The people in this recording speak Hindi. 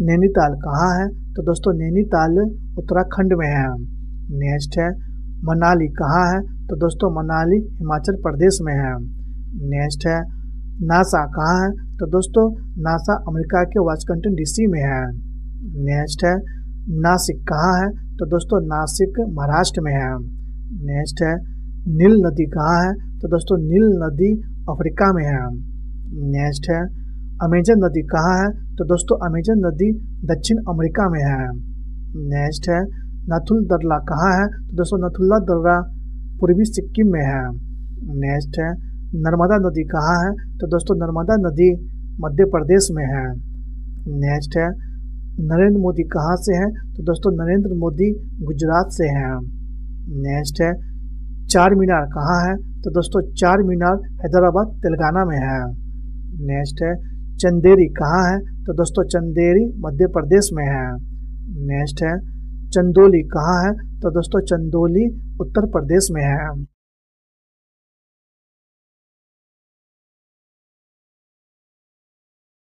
नैनीताल कहाँ है? तो दोस्तों, नैनीताल उत्तराखंड में है। नेक्स्ट है, मनाली कहाँ है? तो दोस्तों, मनाली हिमाचल प्रदेश में है। नेक्स्ट है, नासा कहाँ है? तो दोस्तों, नासा अमेरिका के वाशिंगटन डीसी में है। नेक्स्ट है, नासिक कहाँ है? तो दोस्तों, नासिक महाराष्ट्र में है। नेक्स्ट है, नील नदी कहाँ है? तो दोस्तों, नील नदी अफ्रीका में है। नेक्स्ट है अमेजन नदी कहाँ है? तो दोस्तों, अमेजन नदी दक्षिण अमेरिका में है। नेक्स्ट है नथुल दर्रा कहाँ है? तो दोस्तों नथुल्ला दर्रा पूर्वी सिक्किम में है। नेक्स्ट है, नर्मदा नदी कहाँ है? तो दोस्तों, नर्मदा नदी मध्य प्रदेश में है। नेक्स्ट है, नरेंद्र मोदी कहाँ से हैं? तो दोस्तों, नरेंद्र मोदी गुजरात से हैं। नेक्स्ट है चार मीनार कहाँ है? तो दोस्तों चार मीनार हैदराबाद तेलंगाना में है। नेक्स्ट है चंदेरी कहाँ है? तो दोस्तों, चंदेरी मध्य प्रदेश में है। नेक्स्ट है, चंदोली कहाँ है? तो दोस्तों, चंदोली उत्तर प्रदेश में है।